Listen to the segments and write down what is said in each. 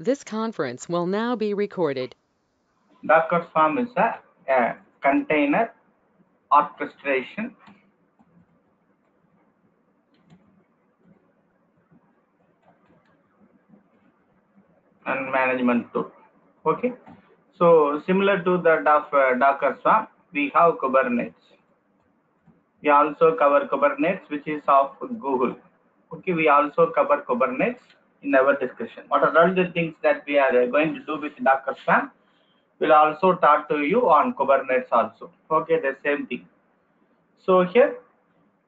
This conference will now be recorded. Docker Swarm is a, a container orchestration and management tool. Okay, so similar to that of uh, Docker Swarm, we have Kubernetes. We also cover Kubernetes, which is of Google. Okay, we also cover Kubernetes in our discussion. What are all the things that we are going to do with Docker Swarm? We'll also talk to you on Kubernetes also. Okay, the same thing. So here,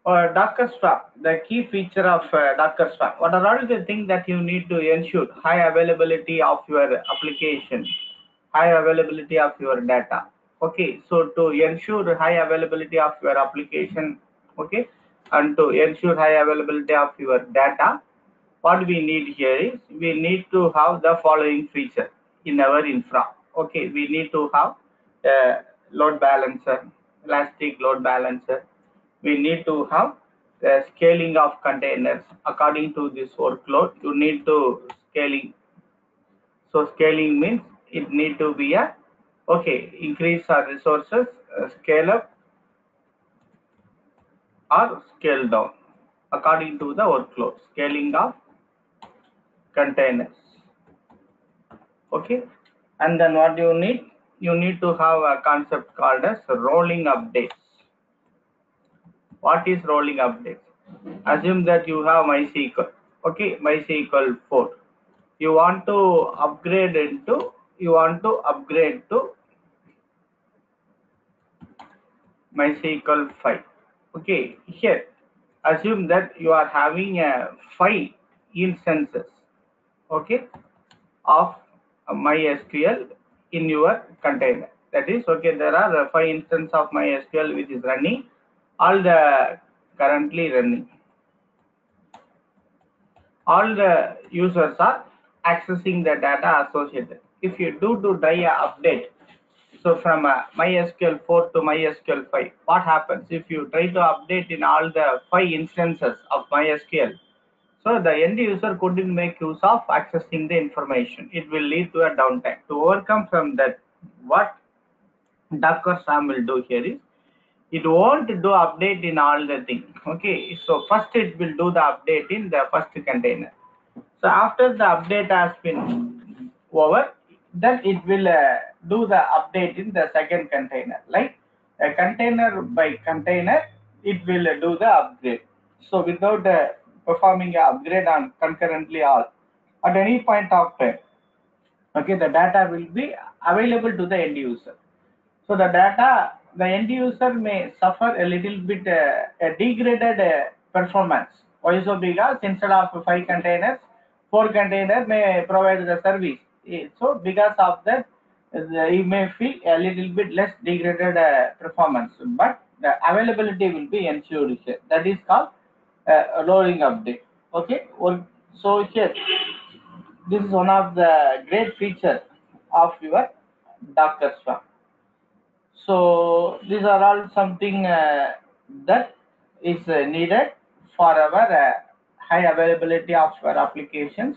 uh, Docker Swarm, the key feature of uh, Docker Swarm. What are all the things that you need to ensure? High availability of your application, high availability of your data. Okay, so to ensure high availability of your application, okay, and to ensure high availability of your data, what we need here is we need to have the following feature in our infra. Okay, we need to have a load balancer, elastic load balancer. We need to have the scaling of containers according to this workload. You need to scaling. So scaling means it need to be a okay increase our resources, uh, scale up or scale down according to the workload. Scaling of containers okay? And then what you need? You need to have a concept called as rolling updates. What is rolling updates? Assume that you have mysql. Okay? Mysql 4 you want to upgrade into you want to upgrade to mysql 5 okay? Here assume that you are having a 5 instances okay of mysql in your container. That is okay there are uh, five instances of mysql which is running all the currently running. All the users are accessing the data associated. If you do to a update so from uh, mysql 4 to mysql 5 what happens? If you try to update in all the five instances of mysql so the end user couldn't make use of accessing the information. It will lead to a downtime. To overcome from that, what Docker Swarm will do here is, it won't do update in all the things. Okay, so first it will do the update in the first container. So after the update has been over, then it will uh, do the update in the second container. Like a container by container, it will uh, do the upgrade. So without uh, performing an upgrade on concurrently all. At any point of time okay the data will be available to the end user. So the data the end user may suffer a little bit uh, a degraded uh, performance. Why so? Because instead of five containers four containers may provide the service. So because of that you may feel a little bit less degraded uh, performance. But the availability will be ensured that is called uh, rolling update. Okay? So here this is one of the great features of your docker swarm so these are all something uh, that is uh, needed for our uh, high availability of our applications.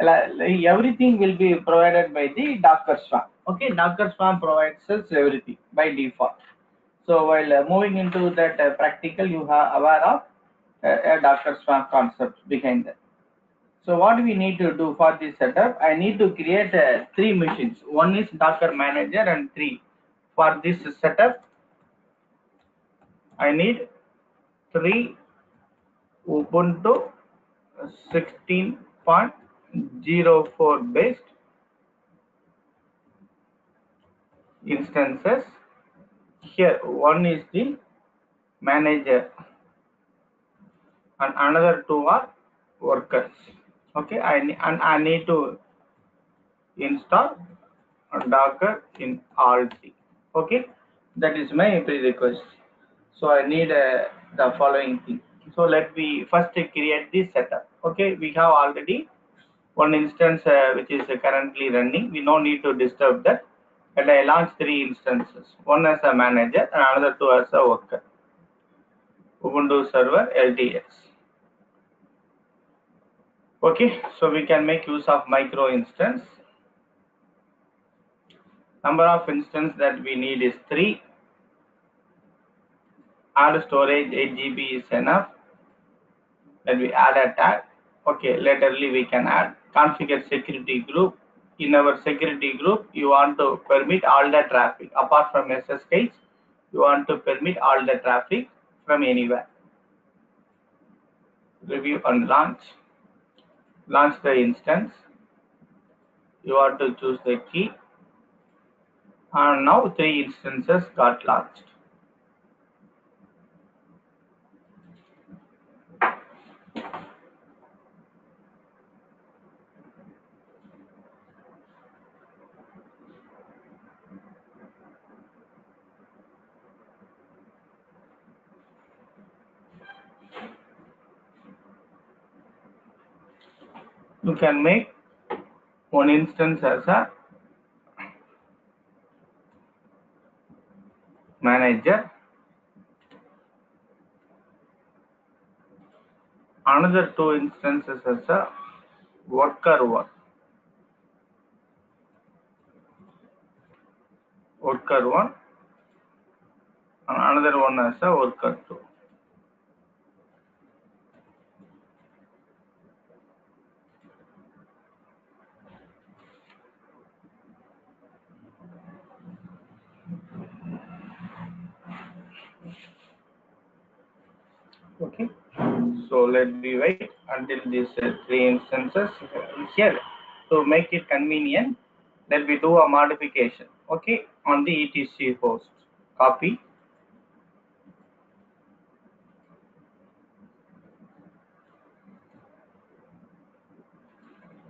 Everything will be provided by the docker swarm okay? Docker swarm provides us everything by default. So while uh, moving into that uh, practical you are aware of a Docker Swarm concept behind that. So what we need to do for this setup, I need to create uh, three machines. One is Docker Manager and three. For this setup, I need three Ubuntu 16.04 based instances. Here, one is the manager and another two are workers. Okay i and i need to install docker in three okay that is my prerequisite so i need uh, the following thing. So let me first create this setup. Okay we have already one instance uh, which is currently running. We no need to disturb that. And i launch three instances. One as a manager and another two as a worker. Ubuntu server lts Okay, so we can make use of micro instance. Number of instance that we need is 3. Add storage 8 GB is enough. Then we add a tag. Okay, laterally we can add configure security group. In our security group, you want to permit all the traffic apart from SSH. You want to permit all the traffic from anywhere. Review and launch. Launch the instance. You want to choose the key. And now three instances got launched. you can make one instance as a manager. Another two instances as a worker one. Worker one. And another one as a worker two okay. So let me wait until these uh, three instances here. To make it convenient. Let me do a modification. Okay. On the etc host. Copy.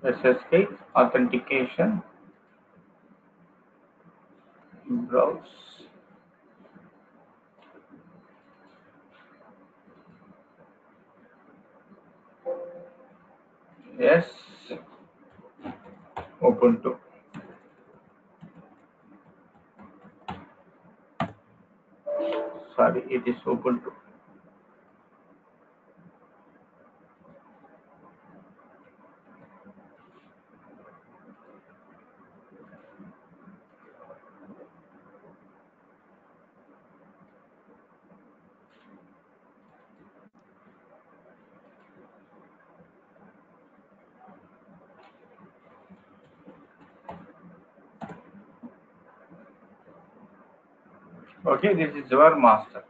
SSH authentication. Browse yes ubuntu sorry it is open okay this is your master.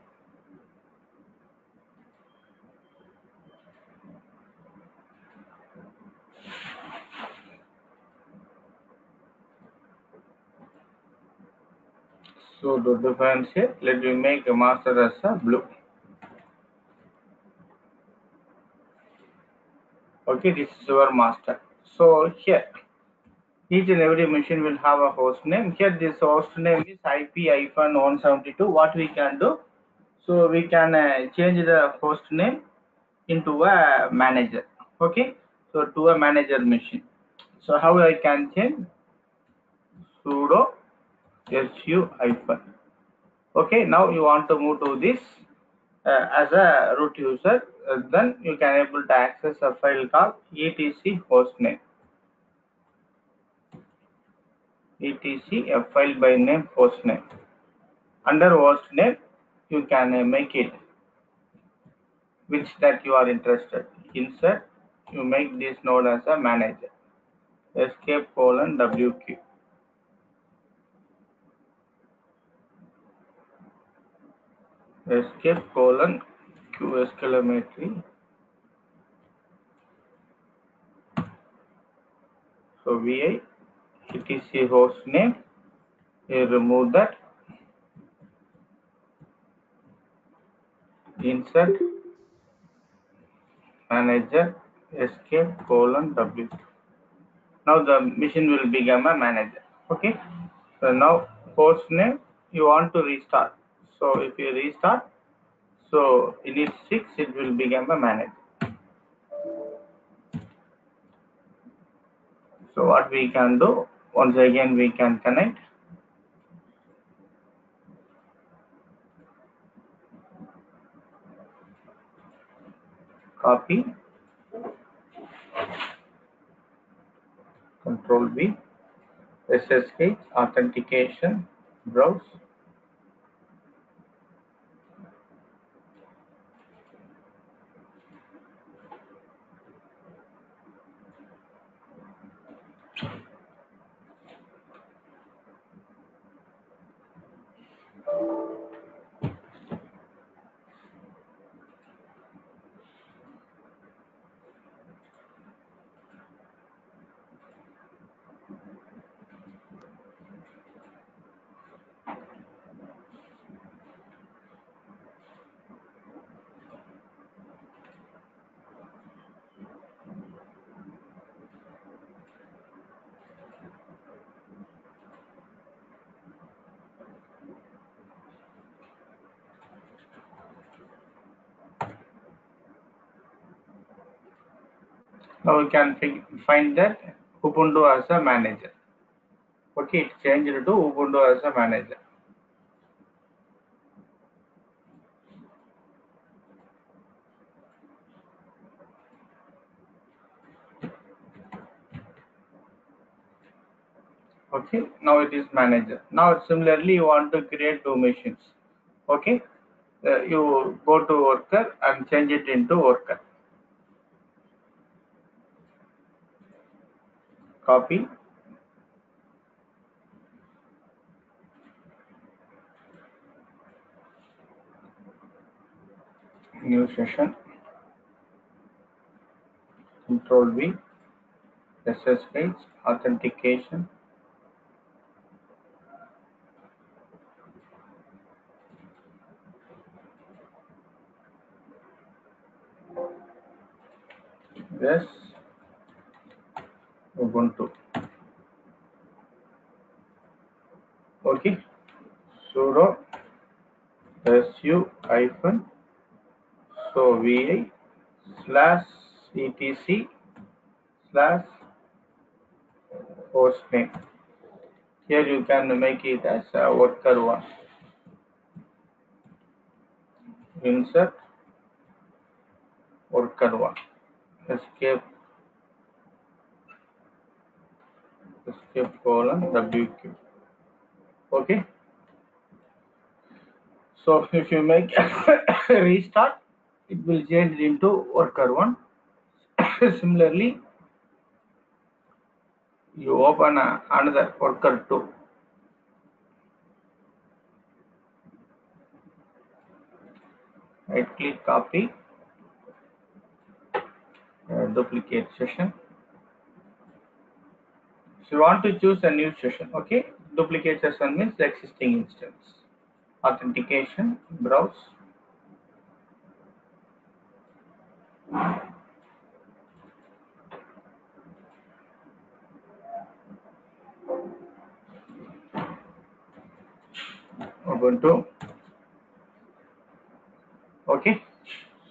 So to here, let me make a master as a blue. Okay this is your master. So here each and every machine will have a host name. Here this host name is ip 172 what we can do? So we can uh, change the host name into a manager. Okay? So to a manager machine. So how i can change? Sudo su hyphen okay? Now you want to move to this uh, as a root user uh, then you can able to access a file called etc hostname etc a file by name hostname under hostname you can make it. Which that you are interested insert you make this node as a manager. Escape colon wq escape colon q exclamatory so vi etc host name. You remove that. Insert. Manager. Escape colon w now the machine will become a manager. Okay? So now host name you want to restart. So if you restart so init 6 it will become a manager. So what we can do once again we can connect. Copy. Control V, SSH, authentication, browse. Now we can find that Ubuntu as a manager. Okay, it changed to Ubuntu as a manager. Okay, now it is manager. Now similarly you want to create two machines. Okay, uh, you go to worker and change it into worker. Copy. New session. Control V. SSH authentication. Yes. Ubuntu. Okay. sudo su hyphen so vi slash etc slash host name. Here you can make it as a worker one. Insert worker one. Escape escape colon wq. Okay. So if you make restart, it will change into worker one. Similarly, you open a, another worker two. Right click copy, uh, duplicate session. You want to choose a new session, okay? Duplicate session means existing instance. Authentication, browse. Ubuntu. Okay.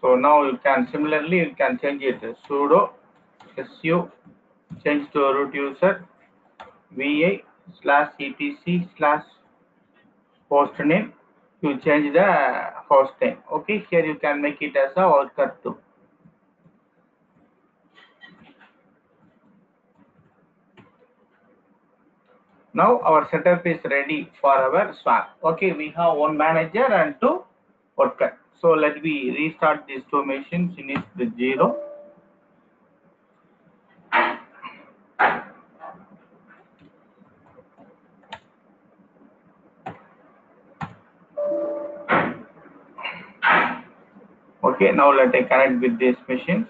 So now you can similarly you can change it sudo su change to root user vi slash etc slash host name you change the host name. Okay here you can make it as a worker two now our setup is ready for our swarm. Okay we have one manager and two worker. So let me restart these two machines. Init with zero okay now let I connect with these machines.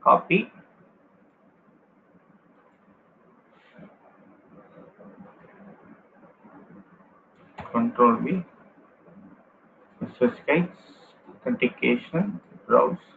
Copy. Control V. SSH authentication. Browse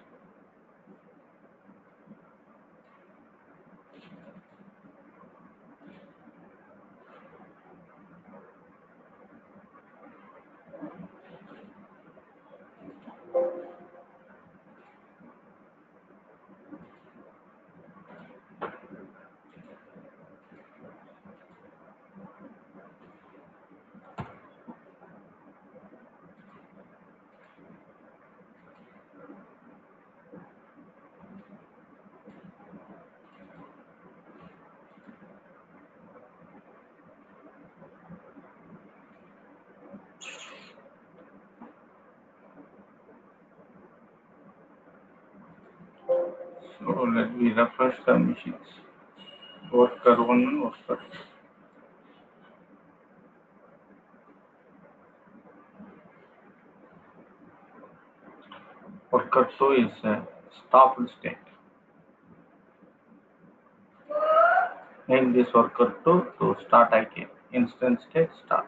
So let me refresh the machines. Worker one and worker two. Worker two is a stopped state. Make this worker two to start again. instance state start.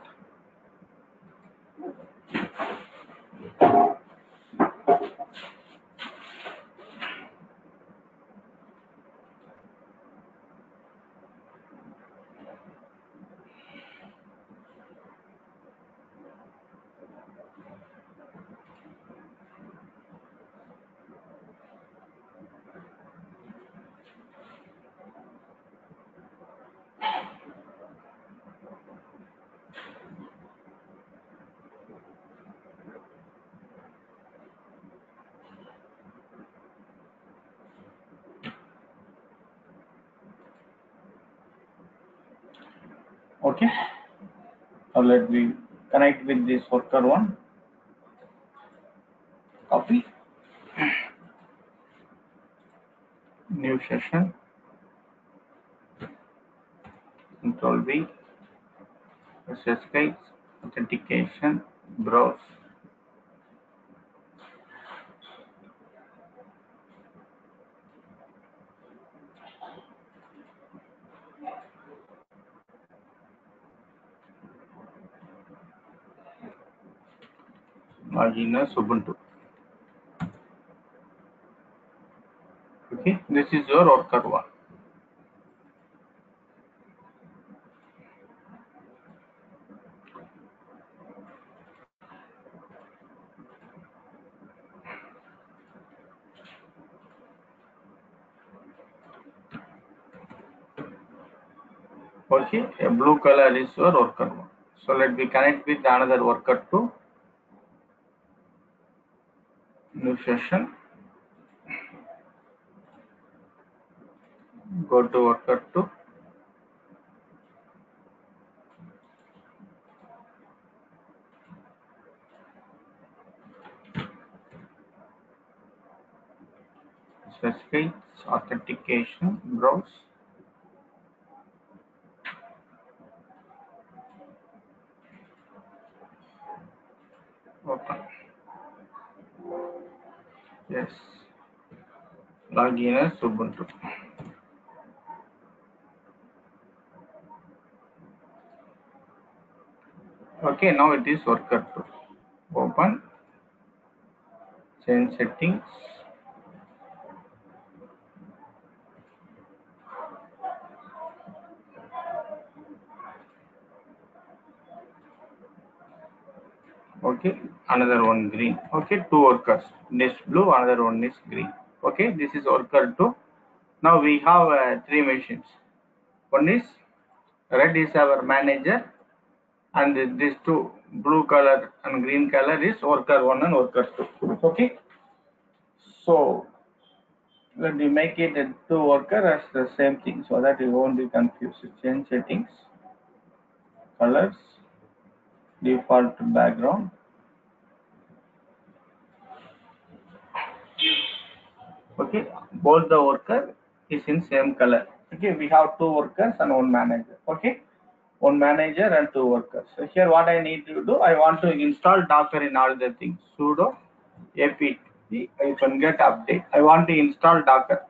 Okay. Now let me connect with this worker one. Copy. New session. Control V. SSH authentication browse. As Ubuntu. Okay, this is your worker one. Okay, a blue color is your worker. So let me connect with another worker two. New session. Go to worker 2 specify authentication browse. Open yes. Login as ubuntu. Okay now it is worker open. Change settings okay another one green. Okay two workers. This blue another one is green. Okay this is worker 2 now we have uh, three machines. One is red is our manager and these two blue color and green color is worker 1 and worker 2 okay so let me make it a two worker as the same thing so that you won't be confused. Change settings colors default background. Okay both the worker is in same color. Okay we have two workers and one manager. Okay one manager and two workers. So here what i need to do i want to install docker in all the things. Sudo apt hyphen get update. I want to install docker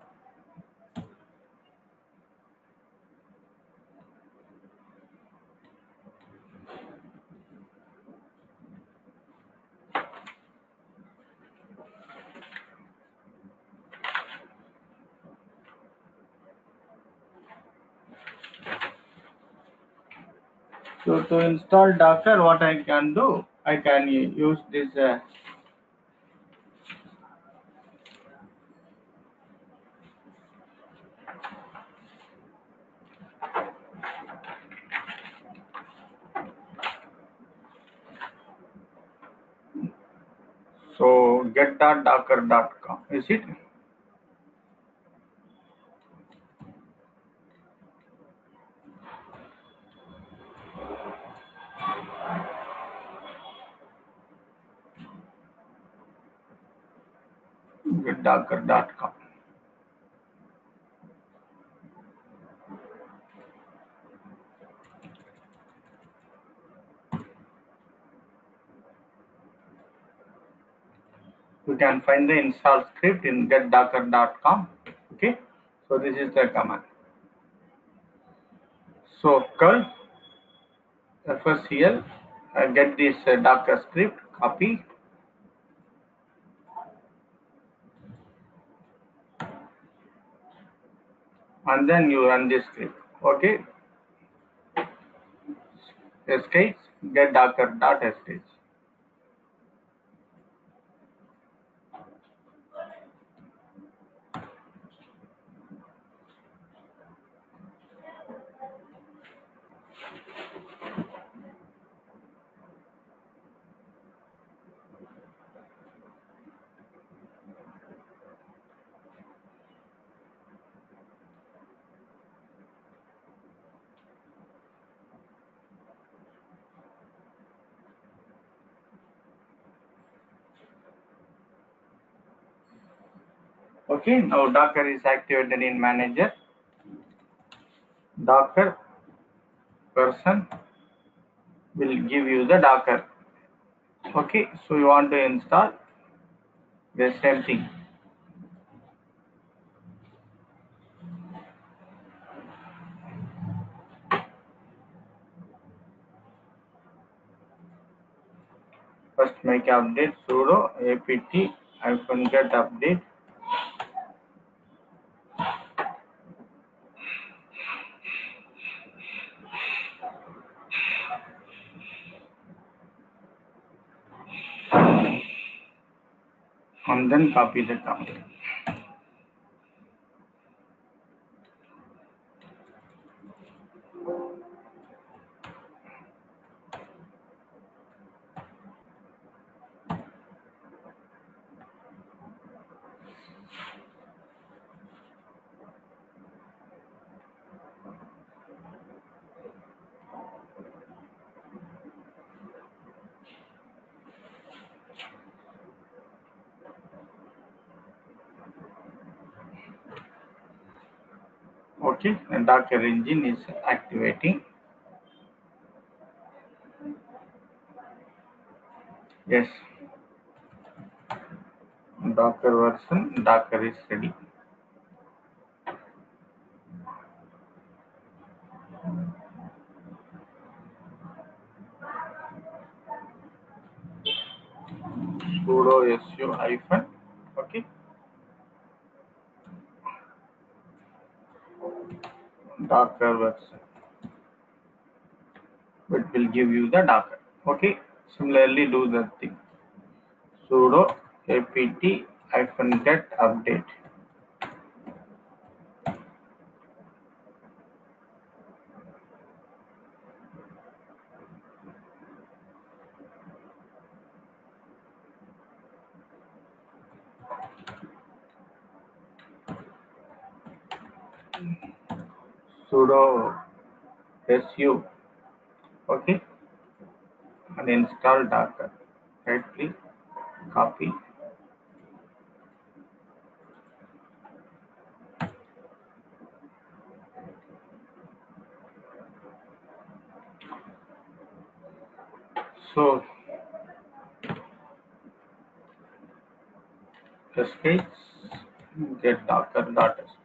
So to install Docker, what I can do, I can use this uh, so get.docker.com is it? Docker.com. You can find the install script in getdocker.com. Okay, so this is the command. So curl refers here. Get this uh, Docker script, copy, and then you run this script okay? Sh get docker okay now docker is activated in manager. Docker version will give you the docker okay so you want to install the same thing. First make update sudo apt hyphen get update and then copy the okay engine is activating. Yes. Docker version docker is ready sudo su hyphen okay docker version it will give you the docker okay? Similarly do the thing. Sudo apt hyphen get update. Sudo su okay. And install docker right click copy. So sh get docker dot sh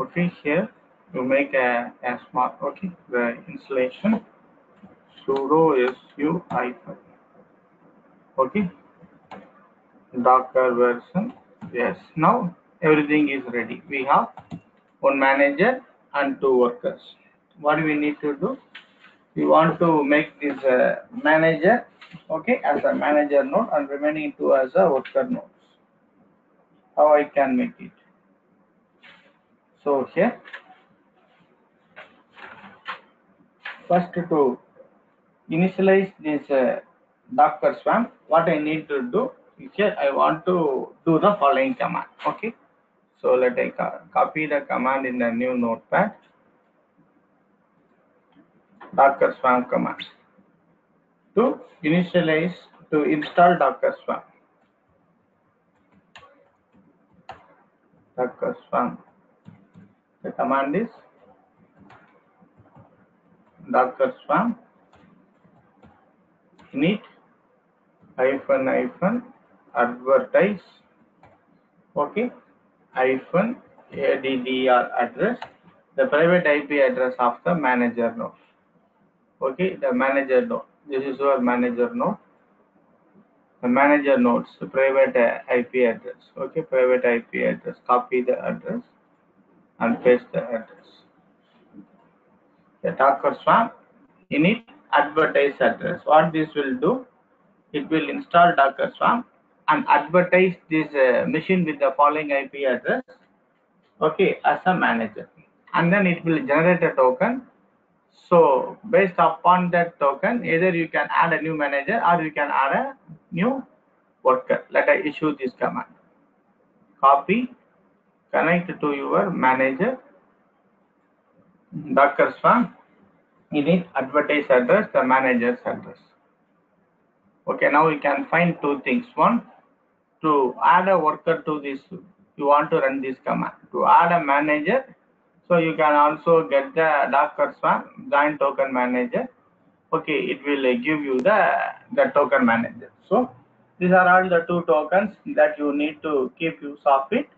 okay here you make a, a smart okay the installation sudo su hyphen okay docker version. Yes now everything is ready. We have one manager and two workers. What we need to do? We want to make this uh, manager okay as a manager node and remaining two as a worker nodes. How i can make it so here first to initialize this uh, docker swarm what i need to do is here i want to do the following command okay? So let i co- copy the command in the new notepad. Docker swarm command. To initialize to install docker swarm docker swarm the command is docker swarm init hyphen hyphen advertise. Okay. Hyphen addr address. The private ip address of the manager node okay. The manager node this is your manager node the manager nodes private ip address. Okay. Private ip address. Copy the address and paste the address. The docker swarm init advertise address. What this will do it will install docker swarm and advertise this uh, machine with the following ip address. Okay as a manager. And then it will generate a token. So based upon that token either you can add a new manager or you can add a new worker. Let i issue this command. Copy connect to your manager docker swarm init advertise address the manager's address. Okay now you can find two things. One to add a worker to this you want to run this command. To add a manager so you can also get the docker swarm join token manager. Okay it will give you the the token manager. So these are all the two tokens that you need to keep use of it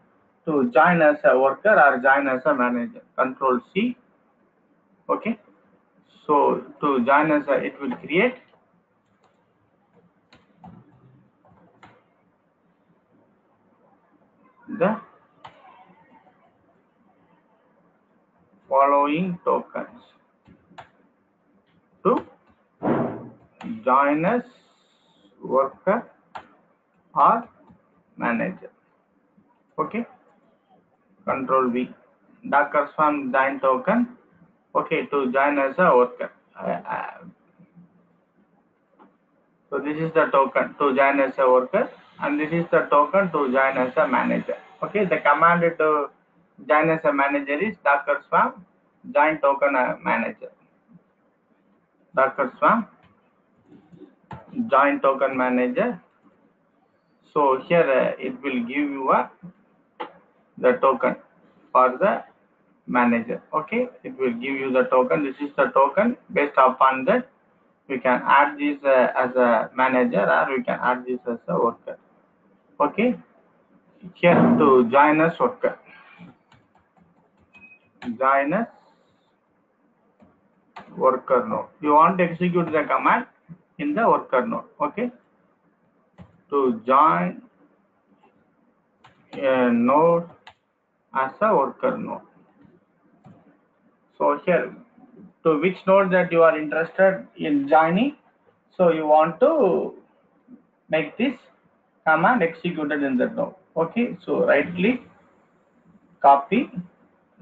to join as a worker or join as a manager. Control c. Okay. So to join as a it will create. The following tokens. To join as worker or manager. Okay control v. Docker swarm join token. Okay to join as a worker I- I- so this is the token to join as a worker and this is the token to join as a manager. Okay the command to join as a manager is docker swarm join token uh, manager. Docker swarm join token manager. So here uh, it will give you a the token for the manager. Okay it will give you the token. This is the token. Based upon that we can add this uh, as a manager or we can add this as a worker. Okay here to join us worker. Join us worker node. You want to execute the command in the worker node. Okay to join a node as a worker node so here to which node that you are interested in joining so you want to make this command executed in that node okay so right click copy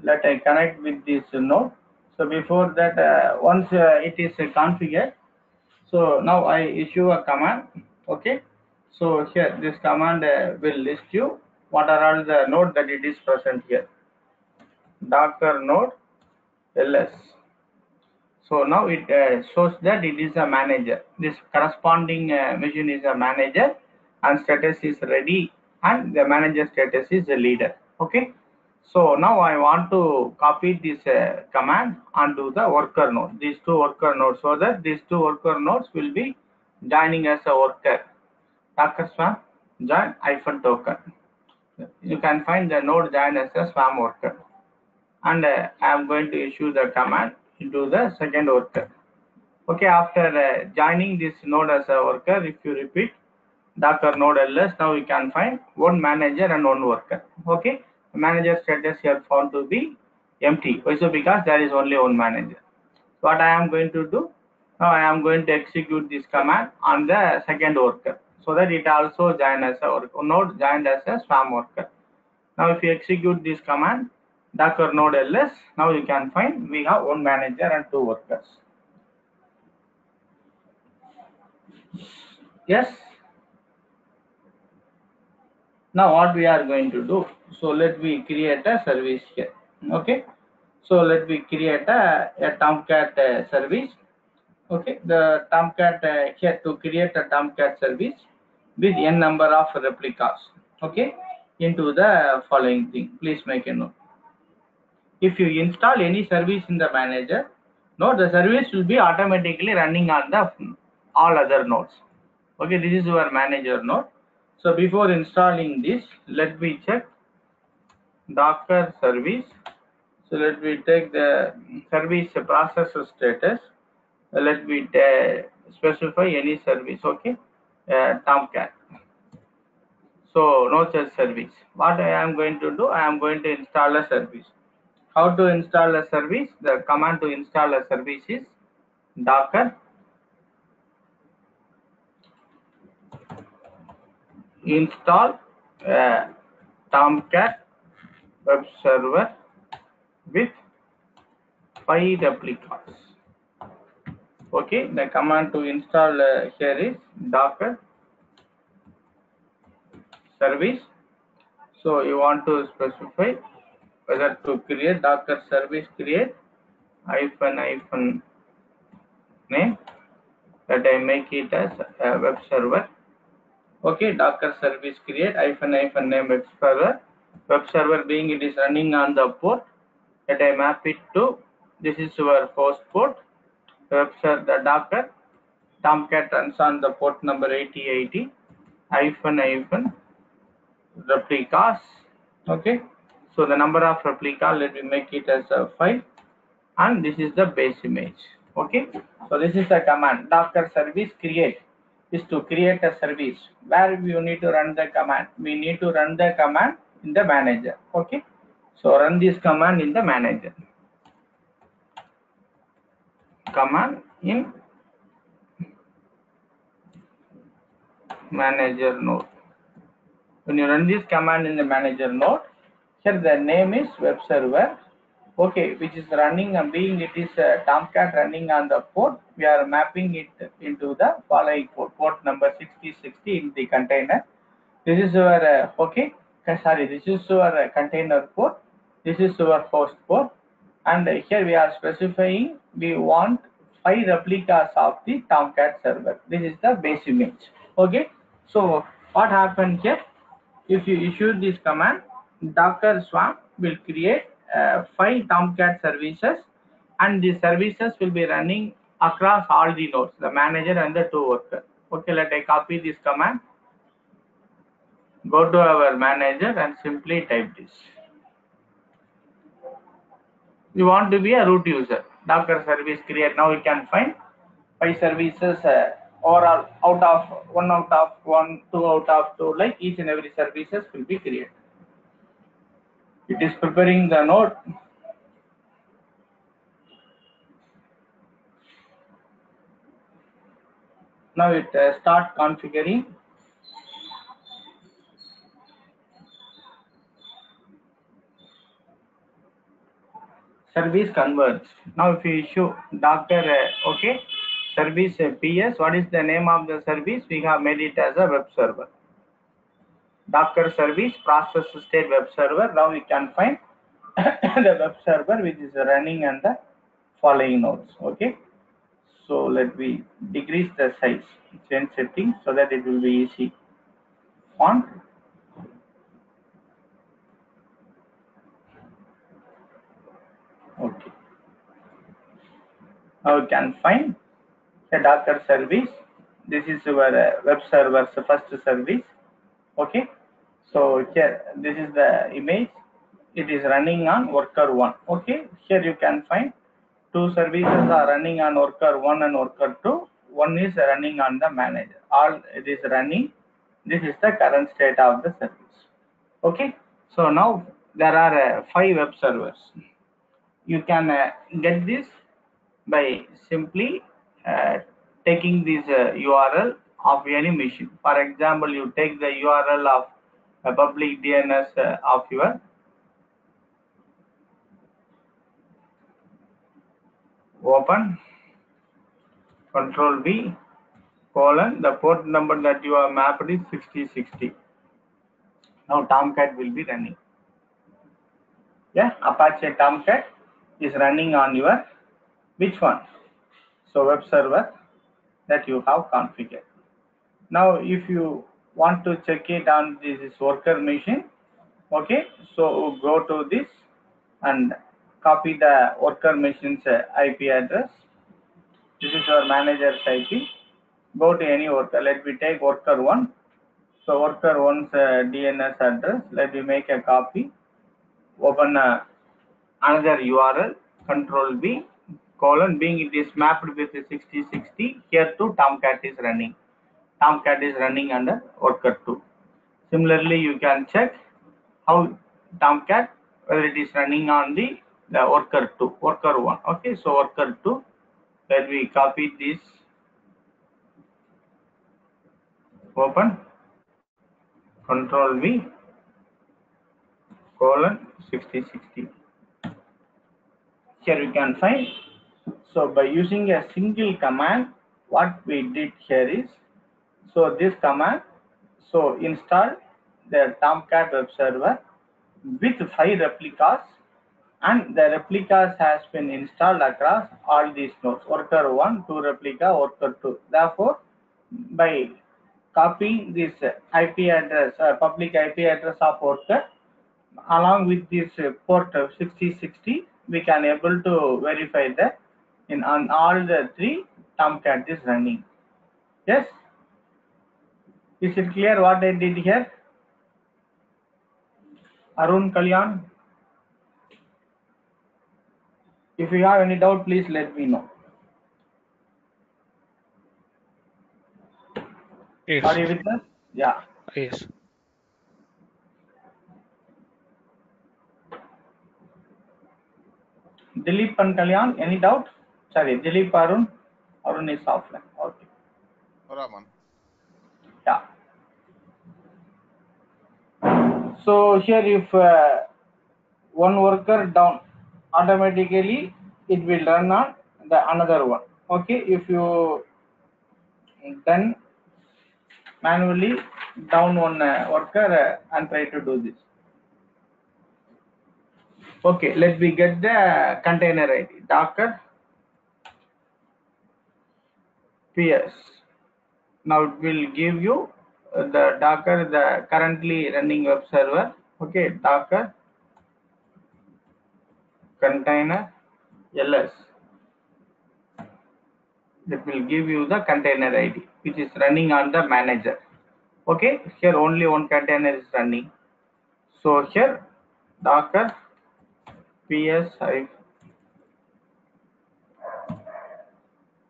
let i connect with this node so before that uh, once uh, it is uh, configured so now i issue a command. Okay so here this command uh, will list you what are all the node that it is present here? Docker node ls. So now it uh, shows that it is a manager. This corresponding uh, machine is a manager and status is ready and the manager status is a leader. Okay? So now i want to copy this uh, command onto the worker node. These two worker nodes so that these two worker nodes will be joining as a worker. Docker swarm join hyphen token you can find the node join as a swarm worker and uh, i am going to issue the command into the second worker Okay, after uh, joining this node as a worker, if you repeat Docker node ls, now you can find one manager and one worker. Okay, manager status here found to be empty. Why so? Because there is only one manager. What I am going to do? Now I am going to execute this command on the second worker so that it also join as a worker, node joined as a swarm worker. Now if you execute this command, docker node ls, now you can find we have one manager and two workers. Yes. Now what we are going to do? So let me create a service here. Okay. So let me create a, a Tomcat uh, service. Okay. The Tomcat uh, here to create a Tomcat service with n number of replicas. Okay. Into the following thing. Please make a note. If you install any service in the manager, no, the service will be automatically running on the all other nodes. Okay, this is your manager node. So before installing this, let me check Docker service. So let me take the service processor status. Let me specify any service. Okay, Tomcat. So no such service. What I am going to do, I am going to install a service. How to install a service? The command to install a service is docker install uh, Tomcat web server with five replicas. Okay, the command to install uh, here is docker service. So you want to specify whether to create docker service create hyphen hyphen name that I make it as a web server. Okay docker service create hyphen hyphen name web server. Web server being it is running on the port that i map it to. This is your host port web server the docker tomcat runs on the port number 8080 hyphen hyphen replicas okay? So the number of replica let me make it as a 5 and this is the base image okay? So this is the command docker service create. Is to create a service where you need to run the command? We need to run the command in the manager okay? So run this command in the manager command in manager node when you run this command in the manager node here the name is web server. Okay which is running and being it is uh, tomcat running on the port we are mapping it into the following port port number 6060 in the container. This is our uh, okay sorry this is our uh, container port. This is our host port and here we are specifying we want five replicas of the tomcat server this is the base image okay so what happened here if you issue this command docker swarm will create uh, five Tomcat services and the services will be running across all the nodes, the manager and the two workers. Okay, let I copy this command. Go to our manager and simply type this. You want to be a root user. Docker service create. Now you can find five services uh, overall out of one out of one, two out of two, like each and every services will be created it is preparing the node now it uh, start configuring service converge now if you issue docker uh, okay service uh, ps what is the name of the service we have made it as a web server Docker service process state web server. Now we can find the web server which is running on the following nodes. Okay. So let me decrease the size, change settings so that it will be easy. Font. Okay. Now we can find the Docker service. This is our uh, web server's first service okay so here this is the image it is running on worker one okay here you can find two services are running on worker 1 and worker 2. One is running on the manager. All it is running. This is the current state of the service. Okay. So now there are uh, five web servers. You can uh, get this by simply uh, taking this uh, URL of any machine. For example, you take the URL of a public DNS uh, of your open control V colon the port number that you have mapped is 6060. Now Tomcat will be running. Yeah, Apache Tomcat is running on your which one? So web server that you have configured. Now if you want to check it on this is worker machine, okay, so go to this and copy the worker machine's uh, IP address. This is our manager's IP. Go to any worker. Let me take worker one. So worker one's uh, DNS address. Let me make a copy. Open uh, another URL. Control B colon being it is mapped with the 6060 here to Tomcat is running. Tomcat is running under worker 2. Similarly, you can check how Tomcat whether it is running on the, the worker 2, worker 1. Okay, so worker 2, let me copy this, open, control V, colon 6060. Here you can find, so by using a single command, what we did here is, so this command, so install the Tomcat web server with five replicas and the replicas has been installed across all these nodes worker 1 2 replica worker 2 therefore by copying this ip address uh, public ip address of worker along with this port of 6060 we can able to verify that in on all the three tomcat is running yes is it clear what i did here Arun Kalyan. If you have any doubt, please let me know. Yes. Are you with us? Yeah. Yes. Dilip and Kalyan, any doubt? Sorry, Dilip Arun. Arun is offline. Okay. Raman. Yeah. So here if uh, one worker down, automatically it will run on the another one. Okay, if you then manually down one uh, worker uh, and try to do this. Okay, let me get the container ID. Docker PS. Now it will give you uh, the Docker, the currently running web server. Okay, Docker container ls. That will give you the container ID, which is running on the manager. Okay, here only one container is running. So here Docker ps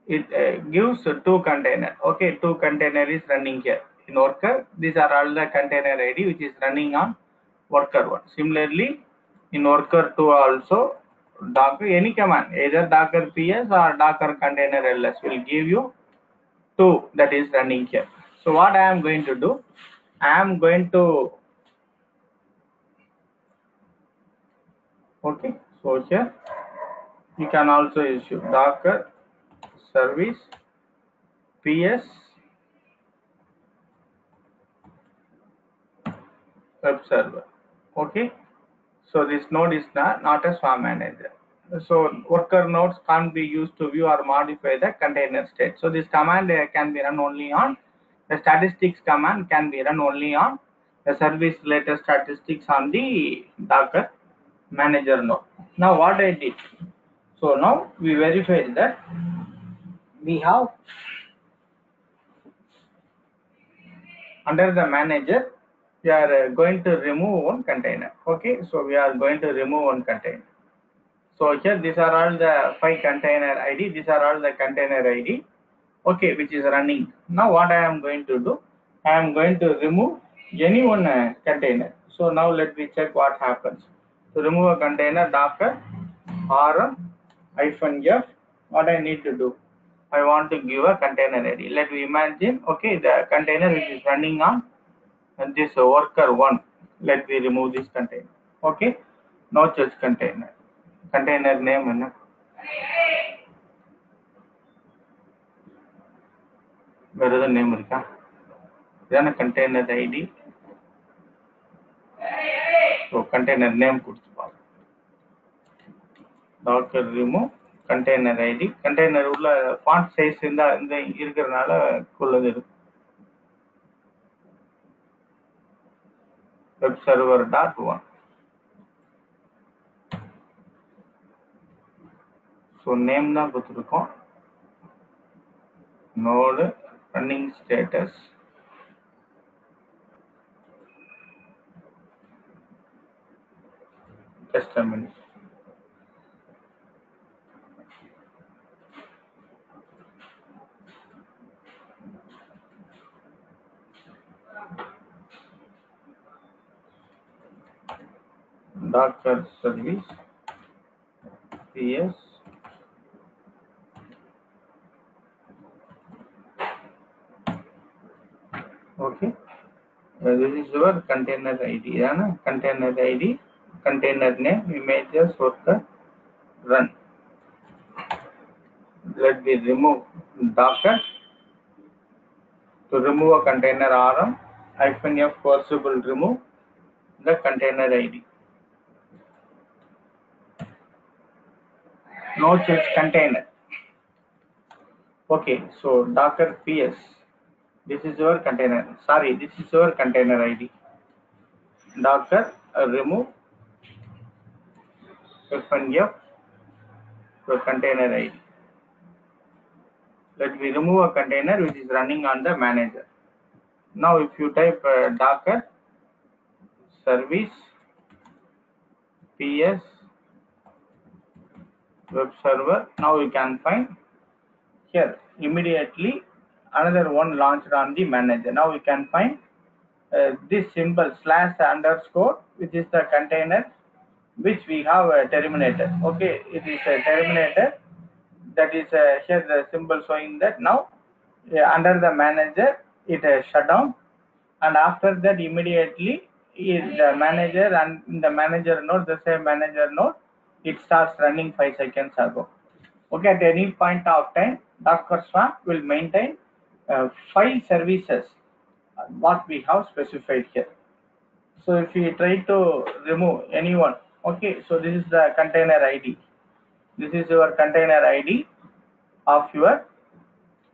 it uh, gives two container. Okay two container is running here in worker. These are all the container id which is running on worker one. Similarly in worker 2 also docker any command either docker ps or docker container ls will give you two that is running here. So what i am going to do i am going to okay so here you can also issue docker service ps web server okay? So this node is not, not a swarm manager. So worker nodes can't be used to view or modify the container state. So this command can be run only on the statistics command can be run only on the service related statistics on the docker manager node. Now what i did? So now we verified that we have under the manager we are uh, going to remove one container okay so we are going to remove one container So here these are all the five container ID. These are all the container ID. Okay, which is running. Now what I am going to do? I am going to remove any one uh, container. So now let me check what happens. To remove a container, docker rm hyphen f. What I need to do? I want to give a container ID. Let me imagine, okay, the container which is running on this worker one. Let me remove this container. Okay, no such container. Container name and where is the name? Rika? Then container ID. So container name put. Docker remove. Container ID container உள்ள font size இருந்தா இந்த இருக்கிறதுனால உள்ளது இருக்கு web server dot one so name தான் கொடுத்துருக்கோம். Node running status just a minute service ps okay. Uh, this is your container id yeah, na? container id container name images worker run. Let me remove docker. To remove a container rm hyphen f forcible remove the container id no such container okay so docker ps this is your container sorry this is your container id docker uh, remove F to container ID. Let me remove a container which is running on the manager. Now, if you type uh, Docker service PS web server, now you can find here immediately another one launched on the manager. Now you can find uh, this symbol slash underscore which is the container which we have uh, terminated. Okay, it is uh, terminator That is uh, here the symbol showing that now uh, under the manager it uh, shut down, and after that immediately is the manager and in the manager node the same manager node it starts running five seconds ago. Okay, at any point of time, Docker Swarm will maintain uh, five services uh, what we have specified here. So if we try to remove anyone okay so this is the container id this is your container id of your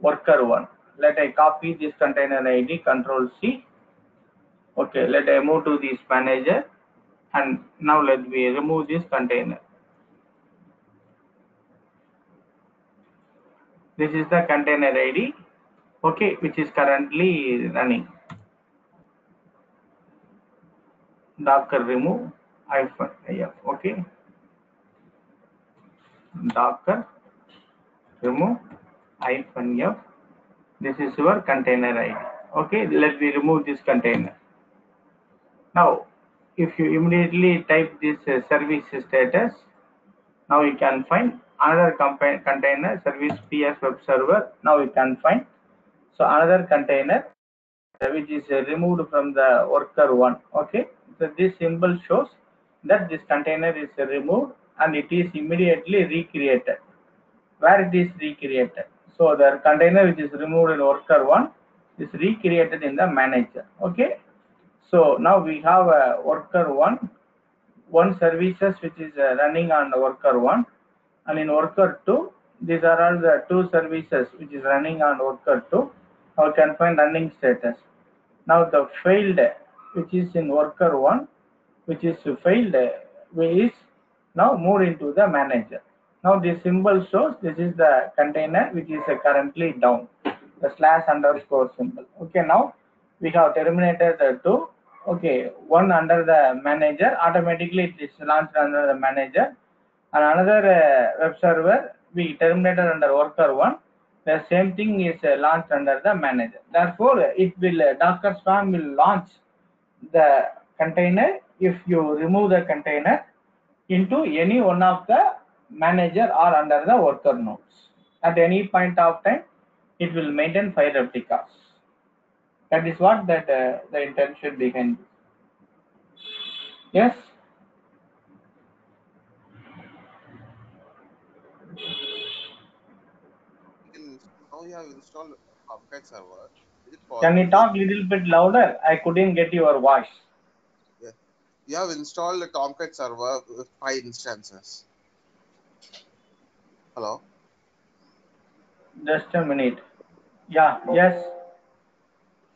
worker one let i copy this container id control c okay let i move to this manager and now let me remove this container this is the container id okay which is currently running. Docker remove hyphen if okay. Docker remove hyphen f this is your container id okay let me remove this container. Now if you immediately type this uh, service status now you can find another container service ps web server. Now we can find. So another container which is removed from the worker one. Okay? So this symbol shows that this container is removed and it is immediately recreated. Where it is recreated? So the container which is removed in worker one is recreated in the manager. Okay? So now we have a worker one one services which is uh, running on worker one and in worker two these are all the two services which is running on worker two I can find running status now the failed which is in worker one which is failed is now moved into the manager. Now this symbol shows this is the container which is currently down, the slash underscore symbol. Okay, now we have terminated the two. Okay, one under the manager, automatically it is launched under the manager. And another uh, web server we terminated under worker one. The same thing is uh, launched under the manager. Therefore, it will uh, Docker Swarm will launch the container if you remove the container into any one of the manager or under the worker nodes. At any point of time, it will maintain five replicas. That is what that uh, the intention behind. Yes. in, now you have installed Tomcat server. Can you talk a little bit louder? I couldn't get your voice. You have installed a Tomcat server with five instances. Hello. Just a minute. Yeah. Yes.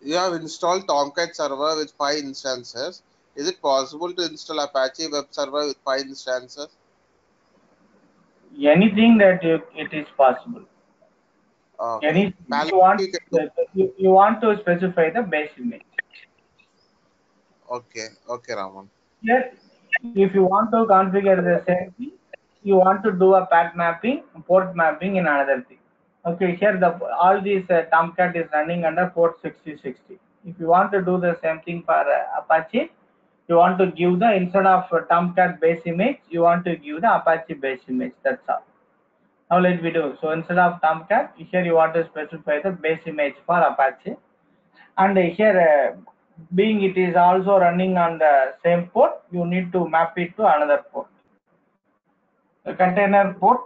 You have installed Tomcat server with five instances. Is it possible to install Apache web server with five instances? Anything that you, it is possible. Uh, Any you want you you, you want to specify the base image. okay, okay, Raman. Yes. If you want to configure the same thing, you want to do a path mapping, port mapping in another thing. Okay, here the all these uh, Tomcat is running under port 6060. If you want to do the same thing for uh, Apache, you want to give the instead of uh, Tomcat base image, you want to give the Apache base image. That's all. Now let me do. So instead of Tomcat, here you want to specify the base image for Apache, and here uh, being it is also running on the same port, you need to map it to another port. The container port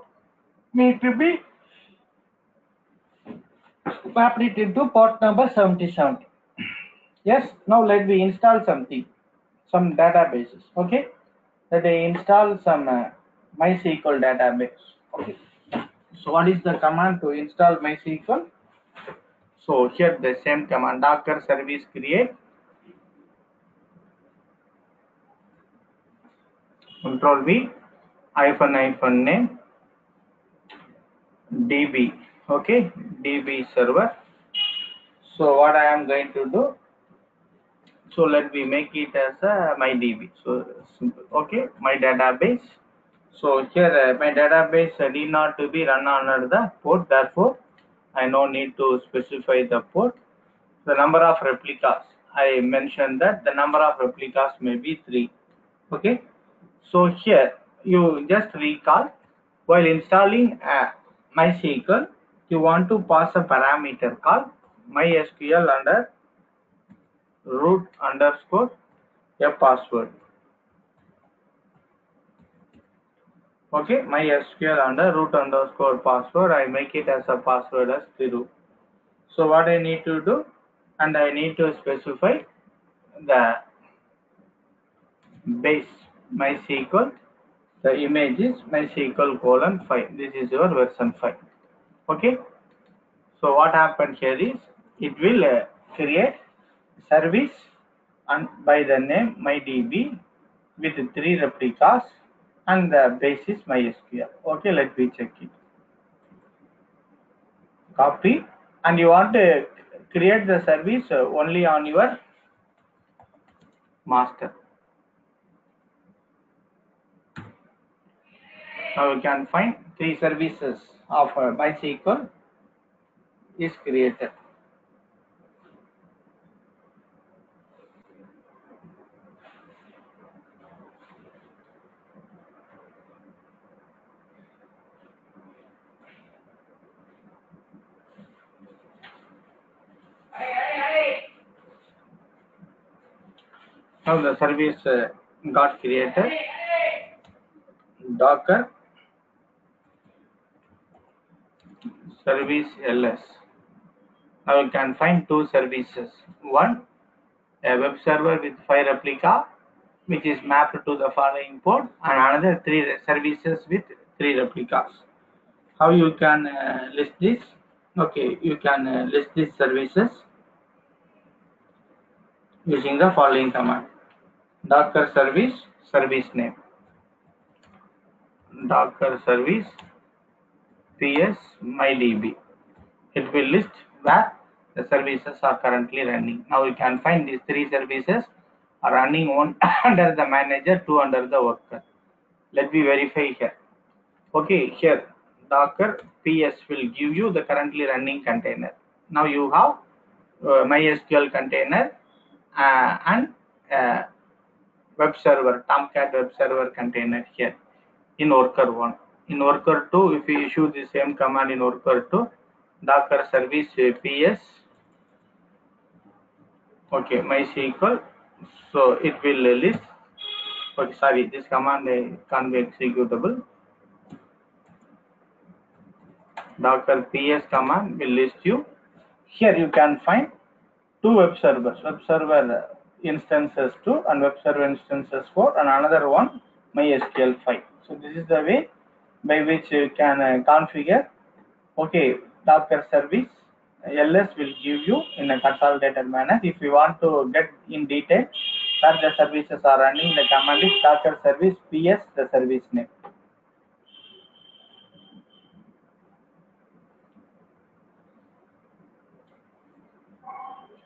need to be mapped it into port number 7070. Yes, now let me install something, some databases. Okay, let me install some uh, MySQL database. Okay, so what is the command to install MySQL? So here the same command docker service create. Control V hyphen hyphen name DB okay? DB server. So what I am going to do? So let me make it as a my DB so simple okay? My database so here uh, my database uh, need not to be run under the port therefore I no need to specify the port the number of replicas I mentioned that the number of replicas may be three okay so here you just recall while installing uh, MySQL, you want to pass a parameter called MySQL under root underscore a password. Okay, my sql under root underscore password. I make it as a password as Thiru. So what I need to do, and I need to specify the base MySQL. The image is MySQL colon 5. This is your version 5. Okay. So what happened here is it will uh, create service and by the name MyDB with three replicas and the base is MySQL. Okay, let me check it. Copy and you want to create the service only on your master. Now you can find three services of uh, MySQL is created. Now the service uh, got created. Docker service ls. Now you can find two services. One, a web server with five replica, which is mapped to the following port, and another three services with three replicas. How you can uh, list this? Okay, you can uh, list these services using the following command: Docker service service name. Docker service ps mydb. It will list where the services are currently running. Now you can find these three services are running one under the manager, two under the worker. Let me verify here. Okay, here Docker PS will give you the currently running container. Now you have uh, MySQL container uh, and uh, web server, Tomcat web server container here in worker 1. In worker 2, if you issue the same command in worker 2, Docker service uh, PS, okay, MySQL, so it will list, okay, sorry, this command uh, can't be executable. Docker PS command will list you. Here you can find two web servers, web server instances 2 and web server instances 4 and another one MySQL 5. So this is the way by which you can uh, configure. Okay, Docker service ls will give you in a consolidated manner. If you want to get in detail where the services are running, the command is Docker service ps the service name.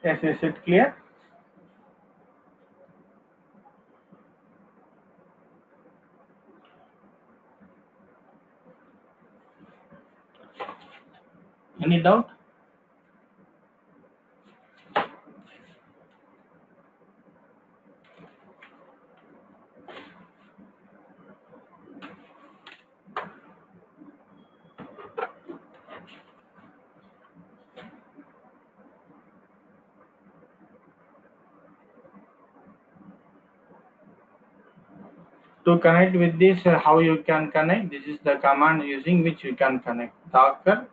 Yes, is it clear? Any doubt? to connect with this uh, how you can connect? This is the command using which you can connect. Docker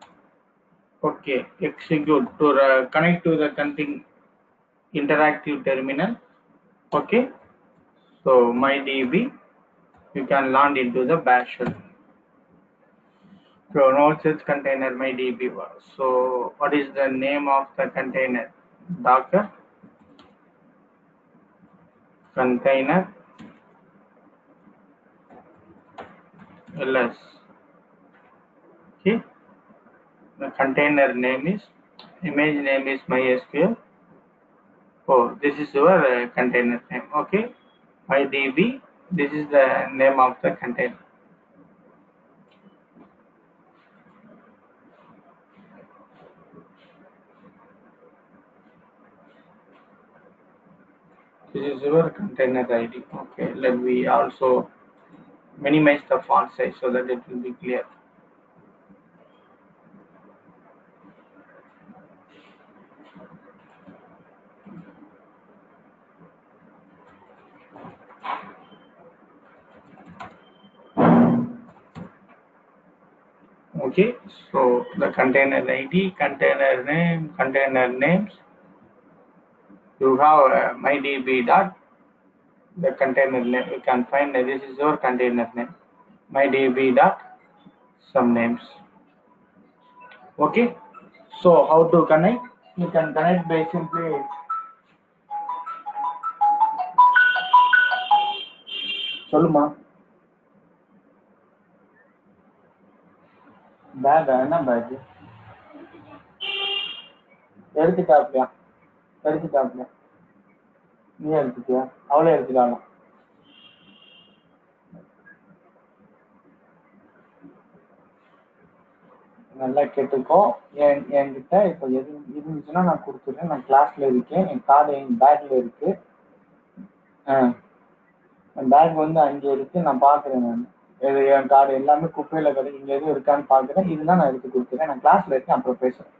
okay execute to uh, connect to the conting interactive terminal. Okay. So my DB, you can land into the bash shell so no such container mydb so what is the name of the container? Docker. Container. Ls okay the container name is image name is mysql. Oh this is your uh, container name okay? Mydb this is the name of the container. This is your container id okay? Let me also minimize the font size so that it will be clear. Okay, so the container ID, container name, container names. You have uh, mydb dot the container name you can find that this is your container name mydb dot some names okay so how to connect you can connect by simply சொல்லுமா bag என்ன bag எடுத்துட்டாப்லையா எடுத்துட்டாப்லையா நீ எடுத்துட்டியா? அவளே எடுத்துட்டாலும் நல்லா கேட்டுக்கோ. என் என்கிட்ட இப்போ எது இருந்துச்சுன்னா நான் கொடுத்துட்றேன் நான் கிளாஸ்ல இருக்கேன். என் கார்டு என் பேக்ல இருக்கு. ஆ. என் பேக் வந்து அங்கே இருக்கு. நான் பார்க்குறேன் நான். இது என் கார்டு எல்லாமே குப்பையில் கிடக்கு இங்கே எதுவும் இருக்கான்னு பார்க்குறேன் இதுதான் நான் எடுத்து கொடுத்துறேன் நான் கிளாஸ்ல இருக்கேன் அப்புறம் பேசுகிறேன்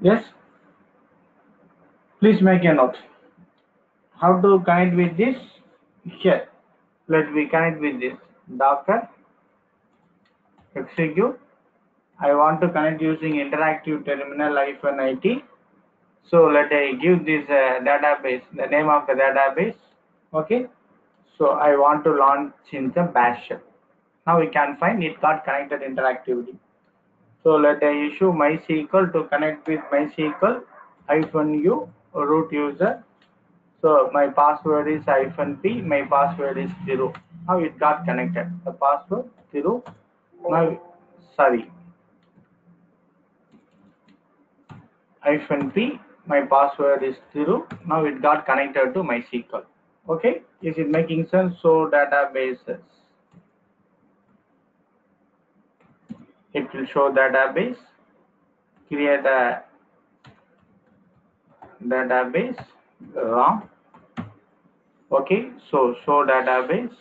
Yes. Please make a note. How to connect with this? Here. Let me connect with this. Docker. Execute. I want to connect using interactive terminal hyphen IT. So let I give this uh, database, the name of the database. Okay. So I want to launch in the bash shell. Now we can find it got connected interactively. So let I issue MySQL to connect with MySQL hyphen u root user. So my password is hyphen p, my password is zero. Now it got connected. The password zero. Now sorry. Hyphen p, my password is zero. Now it got connected to MySQL. Okay, is it making sense? So databases. It will show database. Create a database ROM. Okay, so show database.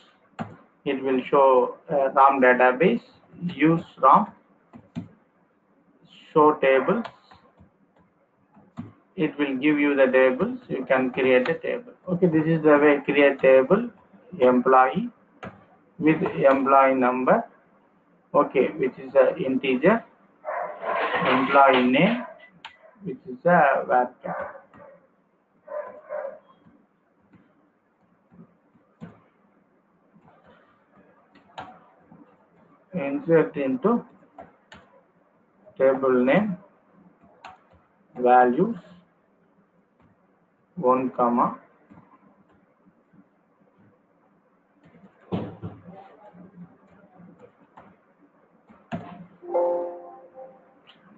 It will show uh, database. Use ROM. Show tables it will give you the tables you can create a table. Okay this is the way create table employee with employee number. Okay which is a integer. Employee name which is a varchar insert into table name values 1 comma.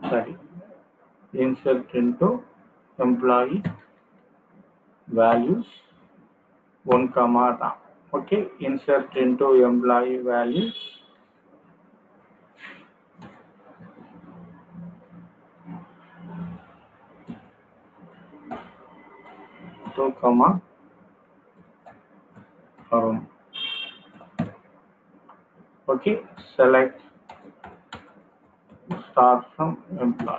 Sorry. Insert into employee values 1 comma okay insert into employee values two comma okay select. Start from employee.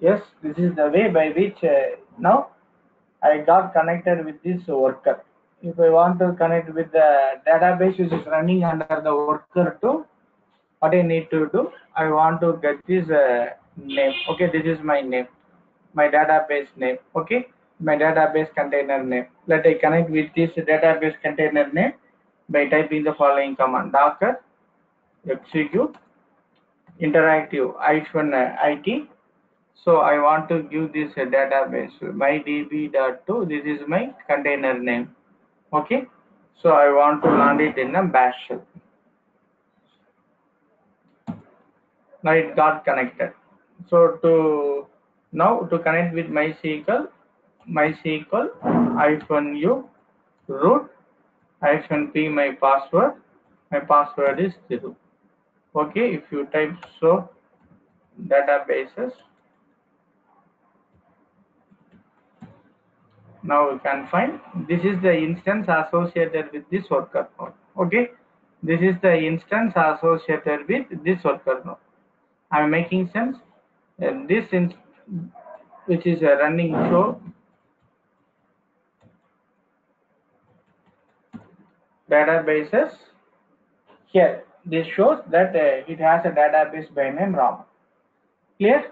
Yes this is the way by which uh, now i got connected with this worker. If i want to connect with the database which is running under the worker two what i need to do i want to get this uh, name. Okay this is my name my database name. Okay my database container name. Let i connect with this database container name by typing the following command. Docker execute interactive it so i want to give this database my db.2 this is my container name. Okay? So i want to land it in a bash. Shell now it got connected. So to now to connect with my mysql mysql hyphen u root hyphen p my password. My password is zero. Okay if you type so databases. Now we can find. This is the instance associated with this worker node. Okay this is the instance associated with this worker node. I'm making sense? And this in which is a running show databases. Here this shows that uh, it has a database by name ram clear?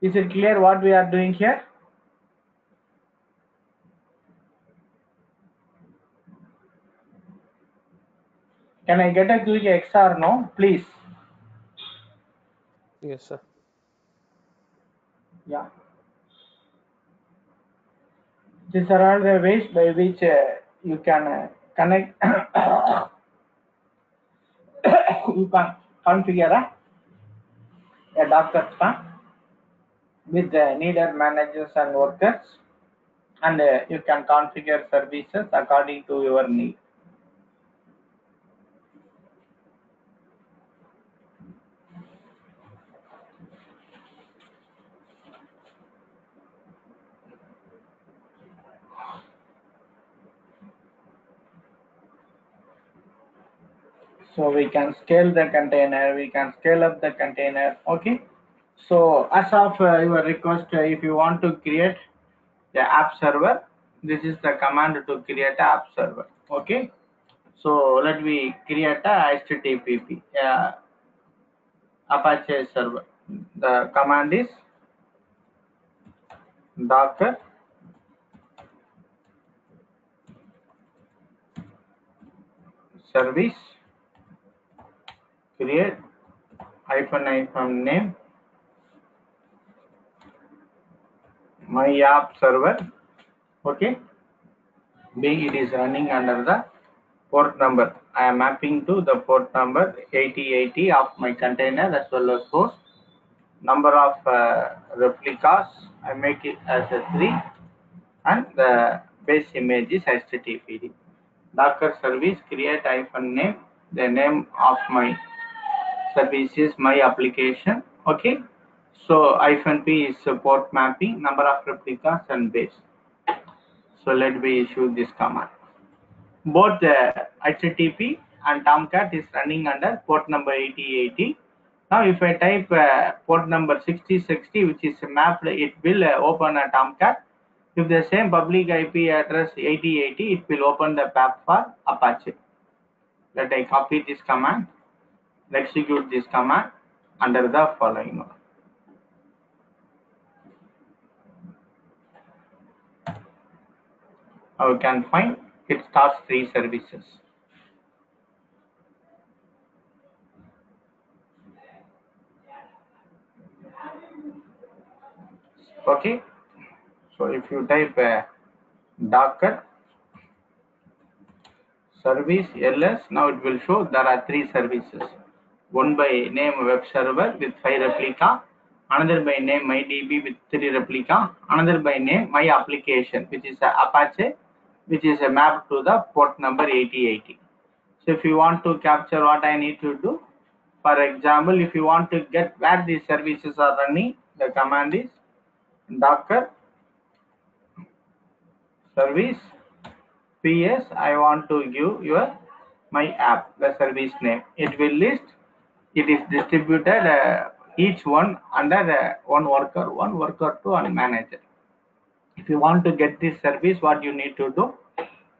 Is it clear what we are doing here? Can i get a quick x or no? Please. Yes, sir. yeah these are all the ways by which uh, you can uh, connect you can configure a, a farm with the needed managers and workers and uh, you can configure services according to your need so we can scale the container we can scale up the container okay? So as of uh, your request uh, if you want to create the app server this is the command to create a app server okay? So let me create a http uh, apache server. The command is docker service create hyphen hyphen name. My app server. Okay. B it is running under the port number. I am mapping to the port number 8080 of my container. As well as host number of uh, replicas. I make it as a 3 and the base image is httpd docker service create hyphen name the name of my service is my application okay? So hyphen p is support mapping number of replicas and base. So let me issue this command. Both the http and tomcat is running under port number 8080 now if i type uh, port number 6060 which is mapped it will uh, open a tomcat. If the same public ip address 8080 it will open the path for apache. Let i copy this command execute this command under the following one now you can find it starts three services. Okay. So if you type docker service ls now it will show there are three services one by name web server with five replica another by name mydb with three replica another by name my application which is apache which is a map to the port number 8080 so if you want to capture what i need to do for example if you want to get where these services are running the command is docker service ps i want to give your my app the service name. It will list it is distributed uh, each one under uh, one worker one worker to and manager. If you want to get this service what you need to do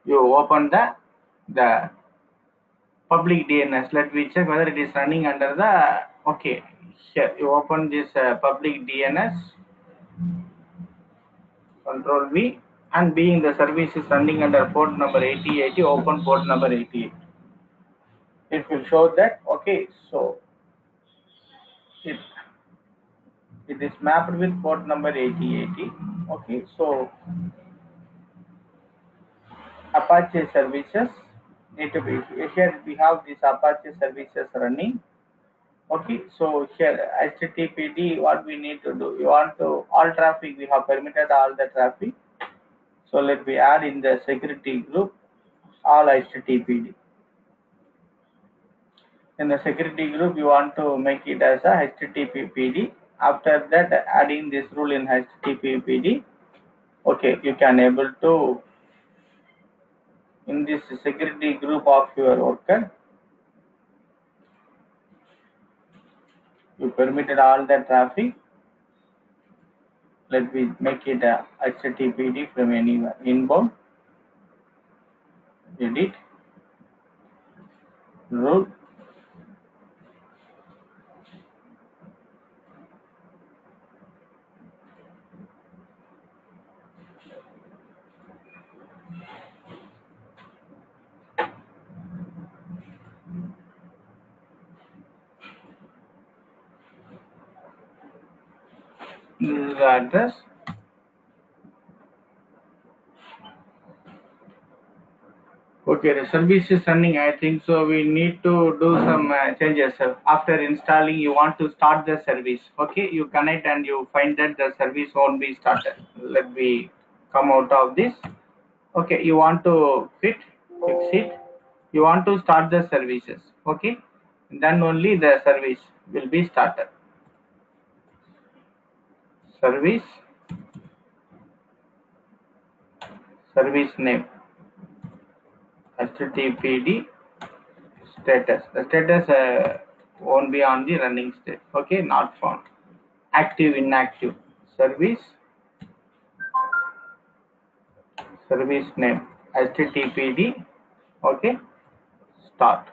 you open the the public dns let me check whether it is running under the okay here you open this uh, public dns control v and being the service is running under port number 8080 open port number 88 it will show that okay so it is mapped with port number 8080 okay so apache services need to be here we have this apache services running okay so here httpd what we need to do we want to all traffic we have permitted all the traffic so let me add in the security group all httpd in the security group you want to make it as a httpd after that adding this rule in httpd okay you can able to in this security group of your worker you permitted all the traffic. Let me make it a httpd from anywhere inbound. Edit. Root the address okay the service is running i think so. We need to do some uh, changes after installing you want to start the service. Okay you connect and you find that the service won't be started. Let me come out of this. Okay you want to fit fix it. You want to start the services. Okay then only the service will be started service service name httpd status. The status uh, won't be on the running state. Okay not found. Active inactive. Service service name httpd okay start.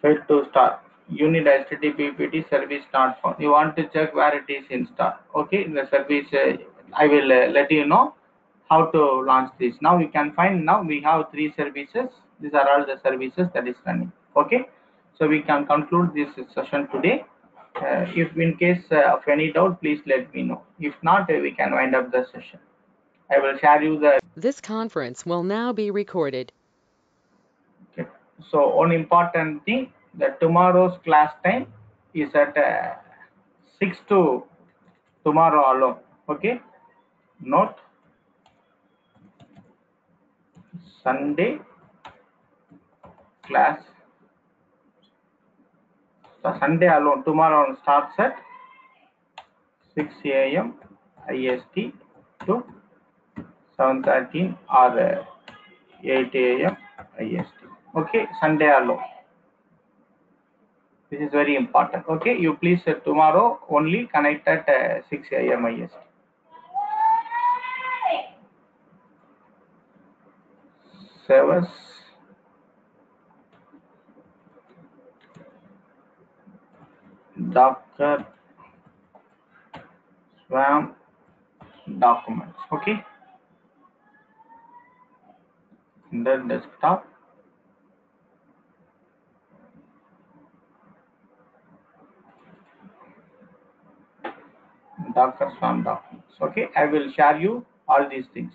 Failed to start you need httpd service not found. You want to check where it is installed. Okay in the service uh, i will uh, let you know how to launch this. Now you can find now we have three services. These are all the services that is running. Okay so we can conclude this session today. Uh, if in case uh, of any doubt please let me know. If not uh, we can wind up the session. I will share you the This conference will now be recorded. Okay. So one important thing that tomorrow's class time is at uh, 6 to tomorrow alone. Okay. note Sunday class. So Sunday alone, tomorrow starts at 6 a.m. IST to 7.13 or uh, 8 a.m. IST. Okay, Sunday alone. This is very important. Okay, you please uh, tomorrow only connect at uh, 6 a.m. IST. Service Docker Swarm documents. Okay, in the desktop. Docker Swarm documents. Okay, I will share you all these things.